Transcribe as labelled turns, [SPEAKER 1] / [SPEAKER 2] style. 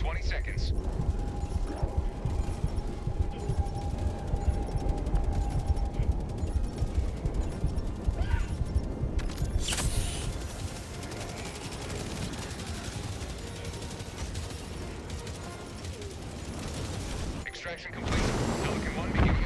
[SPEAKER 1] Twenty seconds. Extraction complete. Pelican 1 begins.